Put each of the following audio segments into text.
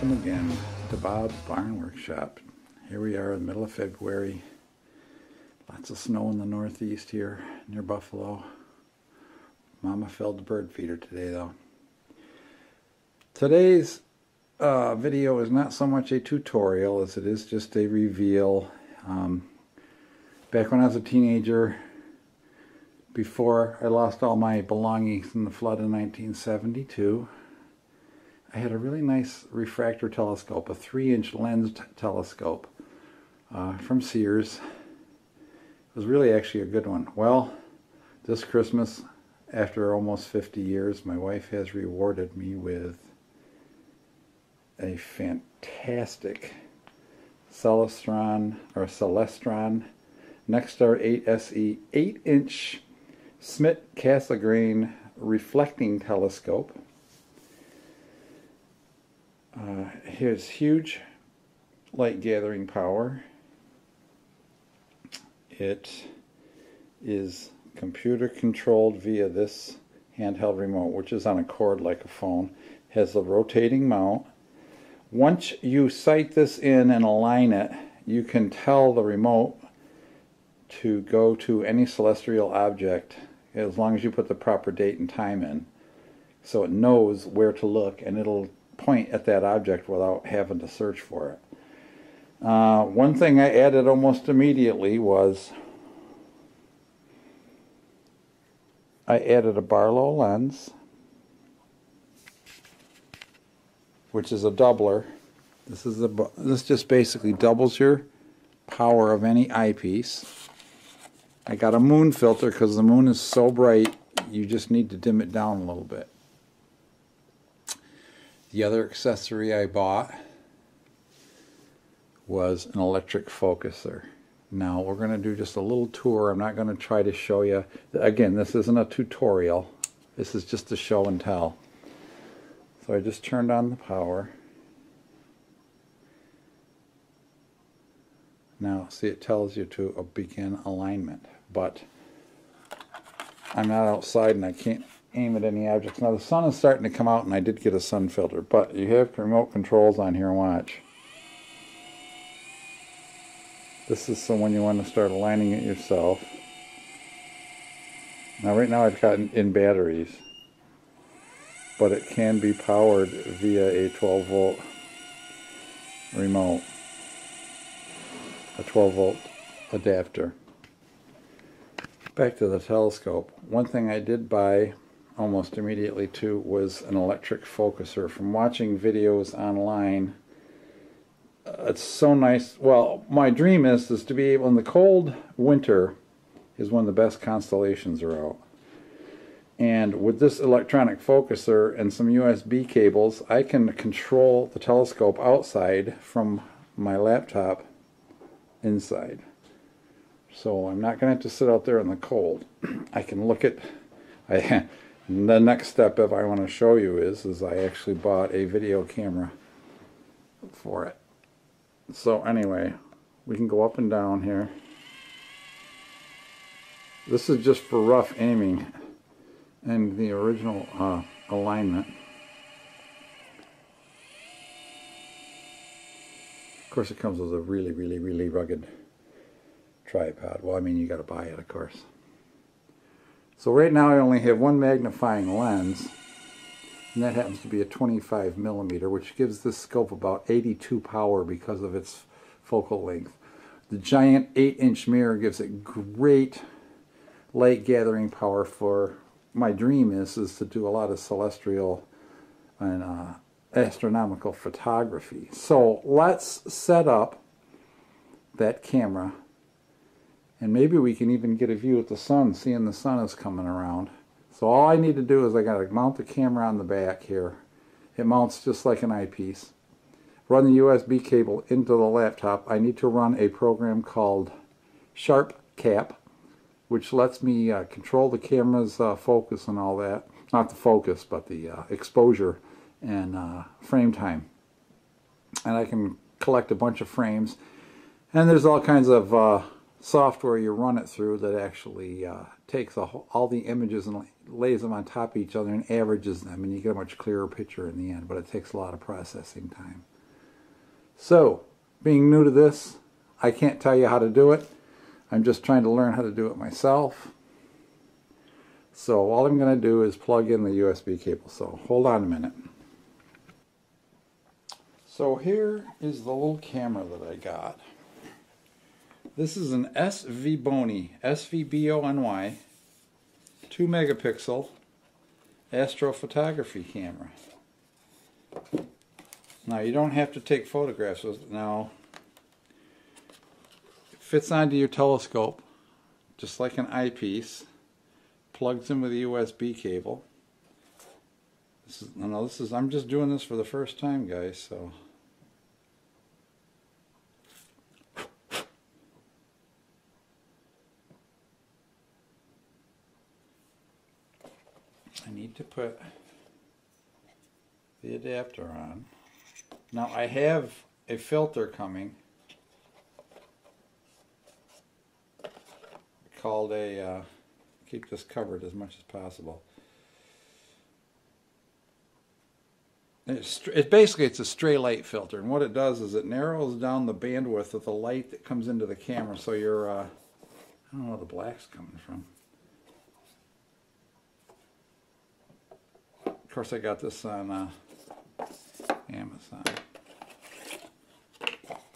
Welcome again to Bob's Barn Workshop. Here we are in the middle of February. Lots of snow in the northeast here near Buffalo. Mama filled the bird feeder today though. Today's uh, video is not so much a tutorial as it is just a reveal. Um, back when I was a teenager, before I lost all my belongings in the flood in 1972, I had a really nice refractor telescope, a three inch lensed telescope uh, from Sears. It was really actually a good one. Well, this Christmas, after almost 50 years, my wife has rewarded me with a fantastic Celestron or Celestron Nexstar 8 SE 8 inch Schmidt Cassegrain reflecting telescope uh, has huge light gathering power. It is computer controlled via this handheld remote, which is on a cord like a phone. Has a rotating mount. Once you sight this in and align it, you can tell the remote to go to any celestial object as long as you put the proper date and time in. So it knows where to look and it'll point at that object without having to search for it. Uh, one thing I added almost immediately was I added a Barlow lens, which is a doubler. This is a this just basically doubles your power of any eyepiece. I got a moon filter because the moon is so bright you just need to dim it down a little bit. The other accessory I bought was an electric focuser. Now we're going to do just a little tour. I'm not going to try to show you. Again, this isn't a tutorial. This is just a show and tell. So I just turned on the power. Now, see it tells you to begin alignment, but I'm not outside and I can't aim at any objects. Now the sun is starting to come out and I did get a sun filter, but you have remote controls on here, watch. This is the one you want to start aligning it yourself. Now right now I've got in batteries, but it can be powered via a 12 volt remote, a 12 volt adapter. Back to the telescope. One thing I did buy almost immediately to was an electric focuser. From watching videos online, uh, it's so nice. Well, my dream is is to be able in the cold winter is when the best constellations are out. And with this electronic focuser and some USB cables, I can control the telescope outside from my laptop inside. So I'm not going to have to sit out there in the cold. I can look at I the next step if I want to show you is is I actually bought a video camera for it. So anyway we can go up and down here. This is just for rough aiming and the original uh, alignment. Of course it comes with a really really really rugged tripod. Well I mean you got to buy it of course so right now I only have one magnifying lens, and that happens to be a 25 millimeter, which gives this scope about 82 power because of its focal length. The giant 8-inch mirror gives it great light gathering power for my dream is is to do a lot of celestial and uh, astronomical photography. So let's set up that camera and maybe we can even get a view of the sun, seeing the sun is coming around. So all I need to do is I got to mount the camera on the back here. It mounts just like an eyepiece. Run the USB cable into the laptop. I need to run a program called Sharp Cap, which lets me uh, control the camera's uh, focus and all that. Not the focus, but the uh, exposure and uh, frame time. And I can collect a bunch of frames. And there's all kinds of uh, software you run it through that actually uh, takes whole, all the images and lays them on top of each other and averages them, and you get a much clearer picture in the end. But it takes a lot of processing time. So, being new to this, I can't tell you how to do it. I'm just trying to learn how to do it myself. So all I'm going to do is plug in the USB cable. So hold on a minute. So here is the little camera that I got. This is an SV Bony, SVBONY, 2 megapixel astrophotography camera. Now you don't have to take photographs with it. Now it fits onto your telescope just like an eyepiece. Plugs in with a USB cable. This is, this is, I'm just doing this for the first time, guys, so. I need to put the adapter on. Now I have a filter coming called a, uh, keep this covered as much as possible. It's, it basically it's a stray light filter and what it does is it narrows down the bandwidth of the light that comes into the camera so you're uh, I don't know where the black's coming from of course I got this on uh, Amazon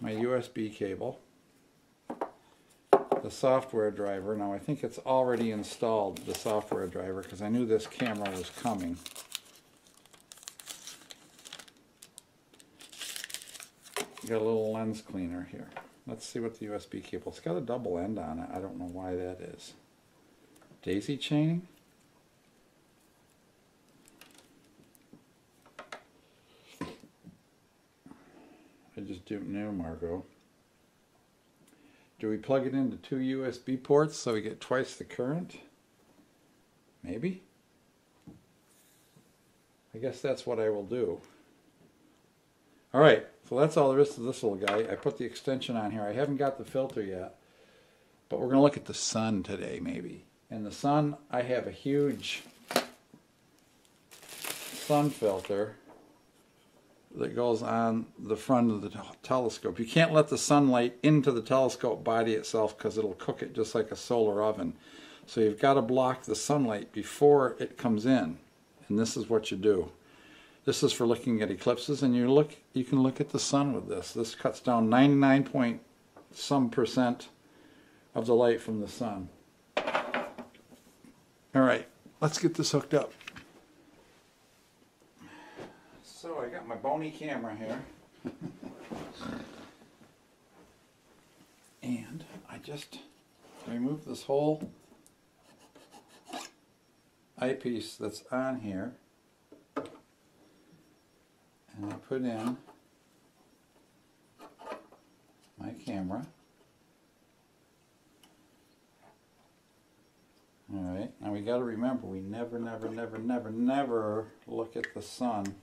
my USB cable the software driver. Now I think it's already installed, the software driver, because I knew this camera was coming. Got a little lens cleaner here. Let's see what the USB cable. It's got a double end on it. I don't know why that is. Daisy chaining? Didn't Margot. Do we plug it into two USB ports so we get twice the current? Maybe. I guess that's what I will do. Alright, so that's all there is to this little guy. I put the extension on here. I haven't got the filter yet. But we're going to look at the sun today, maybe. And the sun, I have a huge sun filter that goes on the front of the telescope. You can't let the sunlight into the telescope body itself because it'll cook it just like a solar oven. So you've got to block the sunlight before it comes in. And this is what you do. This is for looking at eclipses and you look you can look at the sun with this. This cuts down 99 point some percent of the light from the sun. All right, let's get this hooked up. So I got my bony camera here. and I just remove this whole eyepiece that's on here and I put in my camera. Alright, now we got to remember we never, never, never, never, never look at the sun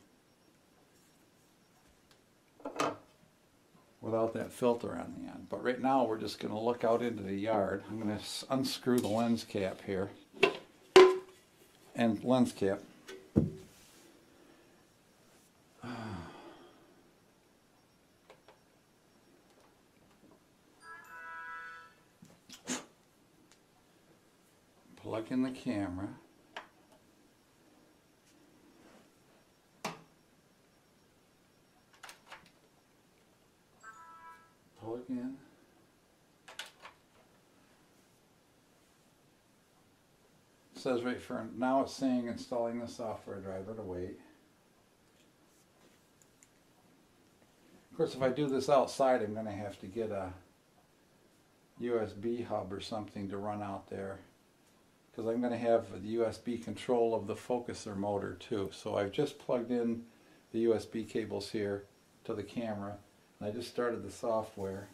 without that filter on the end. But right now we're just going to look out into the yard. I'm going to unscrew the lens cap here. And lens cap. Plug in the camera. Says right for now it's saying installing the software driver to wait. Of course if I do this outside I'm going to have to get a USB hub or something to run out there because I'm going to have the USB control of the focuser motor too. So I've just plugged in the USB cables here to the camera and I just started the software.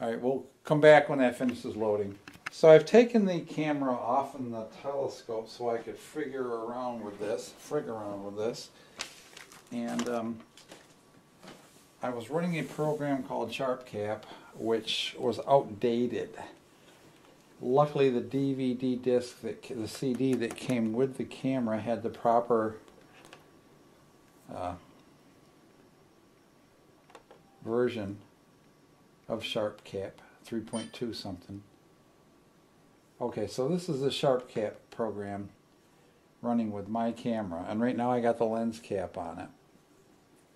Alright, we'll come back when that finishes loading. So I've taken the camera off in the telescope so I could figure around with this, figure around with this. And um, I was running a program called SharpCap, which was outdated. Luckily, the DVD disc, that, the CD that came with the camera had the proper uh, version of Sharp Cap 3.2 something. Okay, so this is the Sharp Cap program running with my camera, and right now I got the lens cap on it.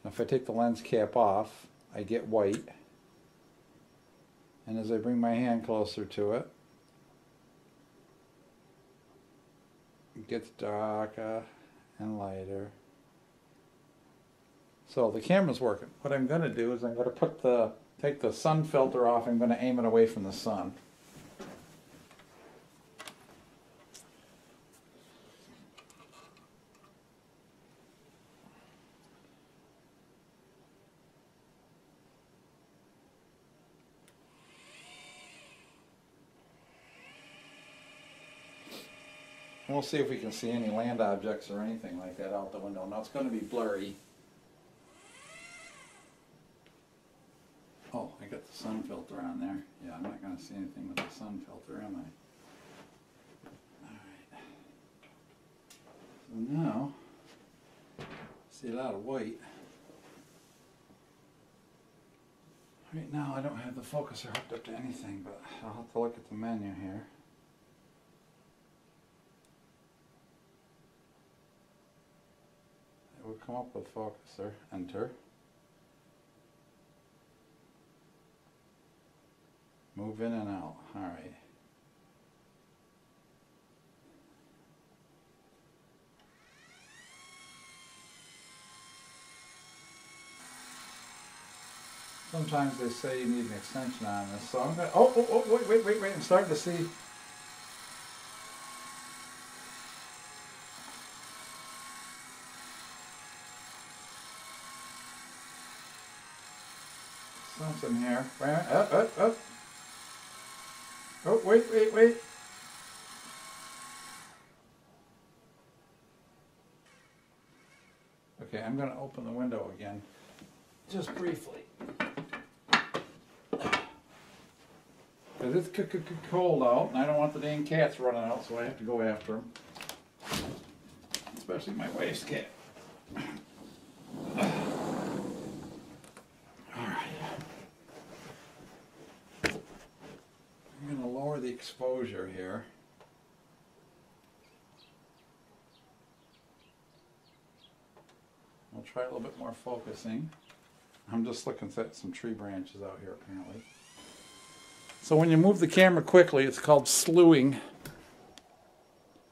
If I take the lens cap off, I get white. And as I bring my hand closer to it, it gets darker and lighter. So the camera's working. What I'm going to do is I'm going to put the take the sun filter off. I'm going to aim it away from the sun. We'll see if we can see any land objects or anything like that out the window. Now it's going to be blurry. Oh, I got the sun filter on there. Yeah, I'm not going to see anything with the sun filter, am I? Alright. So now, see a lot of white. Right now I don't have the focuser hooked up to anything, but I'll have to look at the menu here. It will come up with focuser, enter. Move in and out, alright. Sometimes they say you need an extension on this, so I'm gonna, oh, oh, oh, wait, wait, wait, wait, I'm starting to see. Something here. Up, up, up. Oh, wait, wait, wait. Okay, I'm gonna open the window again, just briefly. Cause it's cold out, and I don't want the dang cats running out, so I have to go after them. Especially my wife's cat. Alright. I'm gonna lower the exposure here. I'll try a little bit more focusing. I'm just looking at some tree branches out here apparently. So when you move the camera quickly, it's called slewing.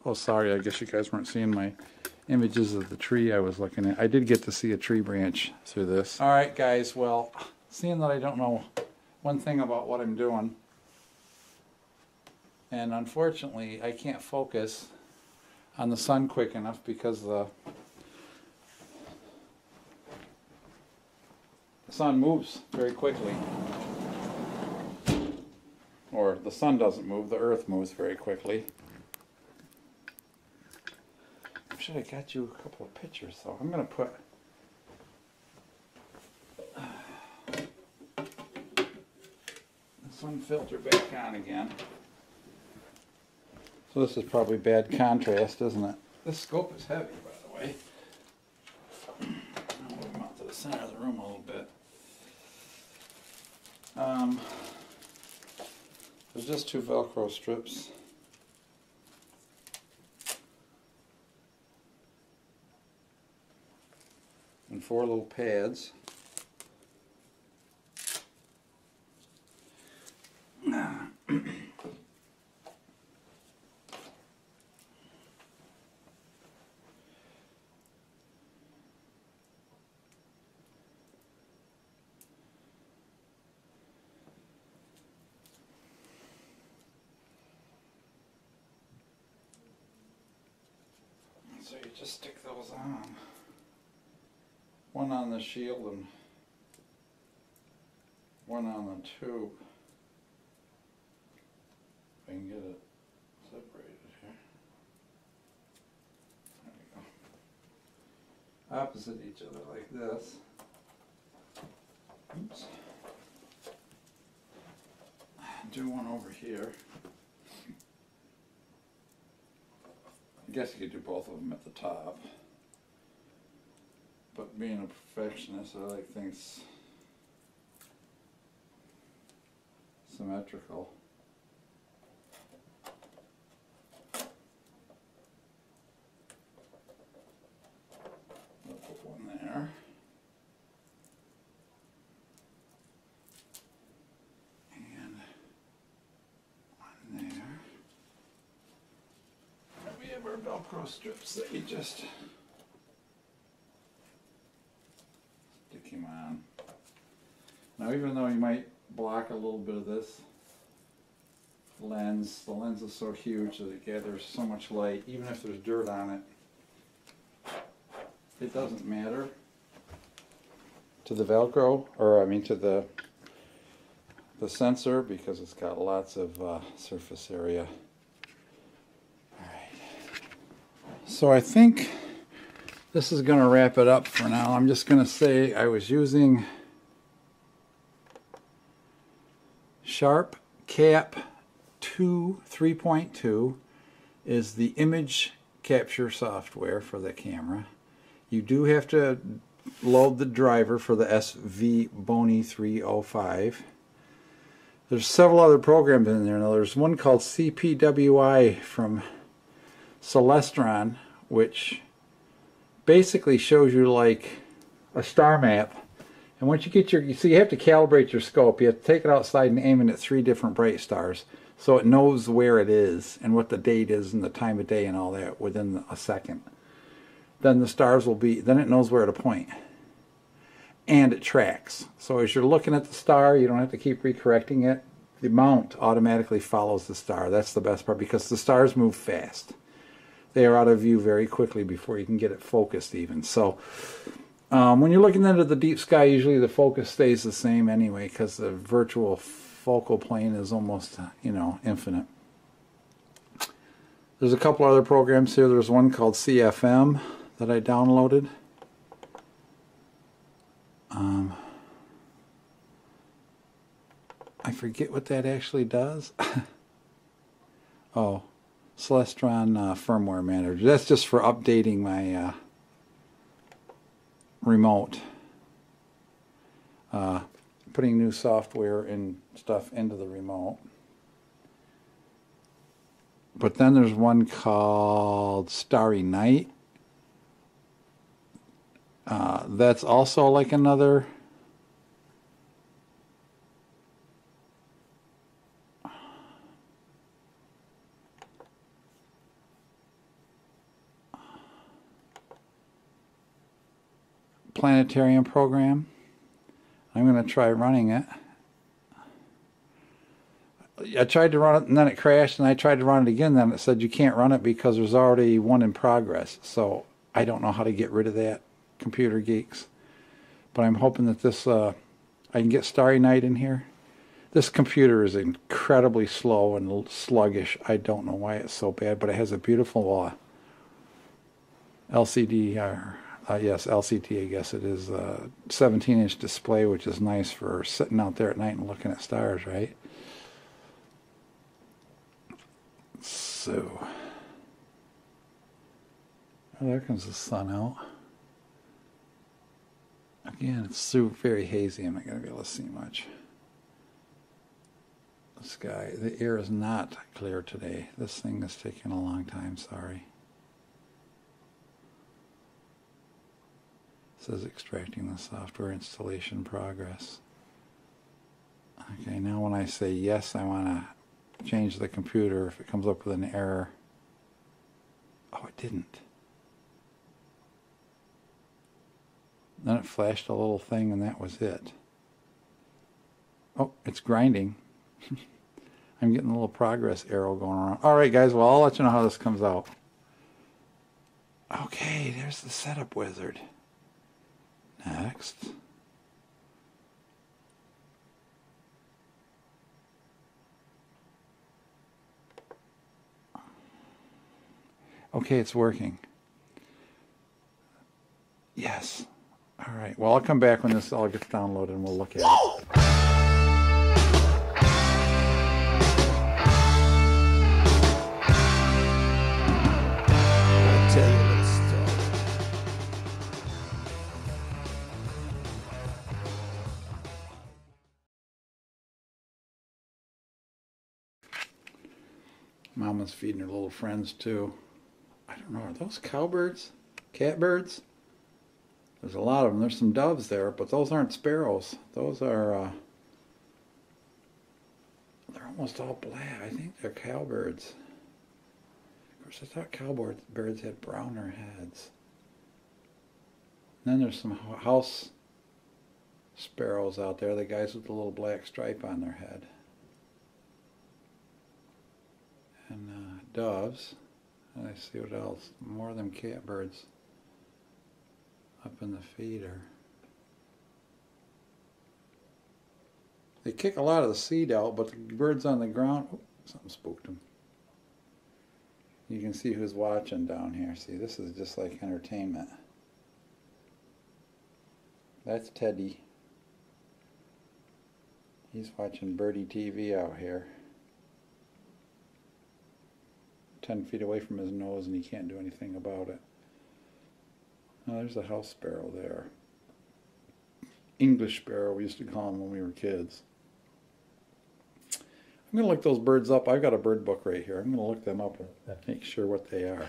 Oh, sorry, I guess you guys weren't seeing my images of the tree I was looking at. I did get to see a tree branch through this. All right, guys, well, seeing that I don't know one thing about what I'm doing, and unfortunately, I can't focus on the sun quick enough because the the sun moves very quickly. Or the sun doesn't move, the earth moves very quickly. I should have got you a couple of pictures though. I'm going to put the sun filter back on again. So this is probably bad contrast, isn't it? This scope is heavy, by the way. I'll move them out to the center of the room a little bit. Um, there's just two Velcro strips. And four little pads. So you on. One on the shield and one on the tube. If I can get it separated here. There we go. Opposite each other like this. Oops. Do one over here. I guess you could do both of them at the top. Being a perfectionist, I like things symmetrical. Put one there. And one there. We have our Velcro strips that you just Now even though you might block a little bit of this lens, the lens is so huge that it gathers so much light, even if there's dirt on it, it doesn't matter to the Velcro, or I mean to the the sensor because it's got lots of uh, surface area. So I think this is going to wrap it up for now. I'm just going to say I was using Sharp Cap 2 3.2 is the image capture software for the camera. You do have to load the driver for the SVBONY 305. There's several other programs in there. Now there's one called CPWI from Celestron, which basically shows you like a star map. And once you get your, you so see, you have to calibrate your scope. You have to take it outside and aim it at three different bright stars. So it knows where it is and what the date is and the time of day and all that within a second. Then the stars will be, then it knows where to point. point and it tracks. So as you're looking at the star, you don't have to keep recorrecting it. The mount automatically follows the star. That's the best part because the stars move fast. They are out of view very quickly before you can get it focused even. So um, when you're looking into the deep sky, usually the focus stays the same anyway because the virtual focal plane is almost, you know, infinite. There's a couple other programs here. There's one called CFM that I downloaded. Um, I forget what that actually does. oh, Celestron uh, firmware manager. That's just for updating my uh, remote. Uh, putting new software and stuff into the remote. But then there's one called Starry Night uh, that's also like another planetarium program. I'm going to try running it. I tried to run it and then it crashed and I tried to run it again then it said you can't run it because there's already one in progress so I don't know how to get rid of that computer geeks. But I'm hoping that this, uh, I can get Starry Night in here. This computer is incredibly slow and sluggish. I don't know why it's so bad, but it has a beautiful uh, LCD, or uh, yes, LCT, I guess it is, a 17-inch uh, display, which is nice for sitting out there at night and looking at stars, right? So, oh, there comes the sun out. Again, it's so very hazy. I'm not going to be able to see much. The sky, the air is not clear today. This thing is taking a long time, sorry. Says extracting the software installation progress. Okay, now when I say yes, I want to change the computer. If it comes up with an error, oh, it didn't. Then it flashed a little thing and that was it. Oh, it's grinding. I'm getting a little progress arrow going around. Alright guys, well I'll let you know how this comes out. Okay, there's the setup wizard. Next. Okay, it's working. Yes. All right. Well, I'll come back when this all gets downloaded and we'll look at it. Mama's feeding her little friends too. I don't know, are those cowbirds? Catbirds? There's a lot of them. There's some doves there, but those aren't sparrows. Those are, uh, they're almost all black. I think they're cowbirds. Of course, I thought cowbirds had browner heads. And then there's some house sparrows out there, the guys with the little black stripe on their head. And uh, doves. And I see what else. More of them catbirds up in the feeder. They kick a lot of the seed out, but the birds on the ground, oh, something spooked them. You can see who's watching down here. See, this is just like entertainment. That's Teddy. He's watching Birdie TV out here. 10 feet away from his nose and he can't do anything about it. Oh, there's a house sparrow there. English sparrow, we used to call them when we were kids. I'm going to look those birds up. I've got a bird book right here. I'm going to look them up and make sure what they are.